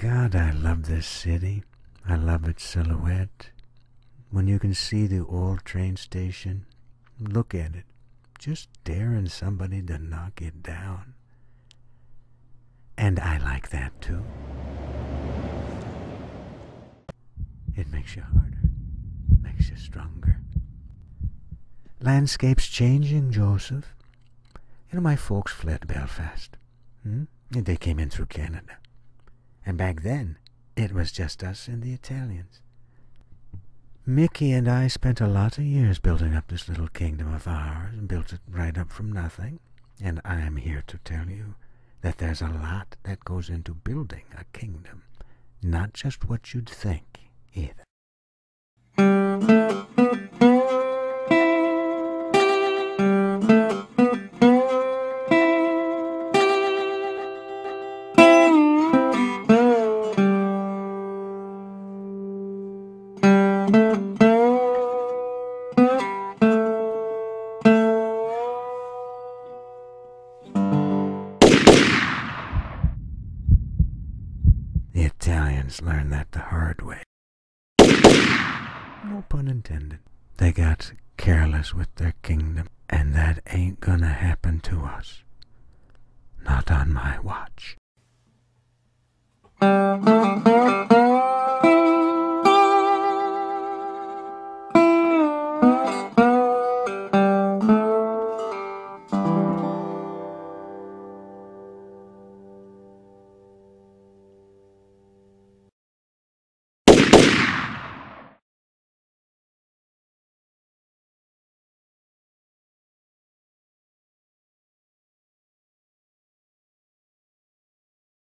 God, I love this city. I love its silhouette. When you can see the old train station, look at it, just daring somebody to knock it down. And I like that too. It makes you harder, makes you stronger. Landscape's changing, Joseph. You know, my folks fled Belfast. Hmm? They came in through Canada. And back then, it was just us and the Italians. Mickey and I spent a lot of years building up this little kingdom of ours and built it right up from nothing. And I'm here to tell you that there's a lot that goes into building a kingdom, not just what you'd think either. The Italians learned that the hard way. No pun intended. They got careless with their kingdom, and that ain't gonna happen to us. Not on my watch.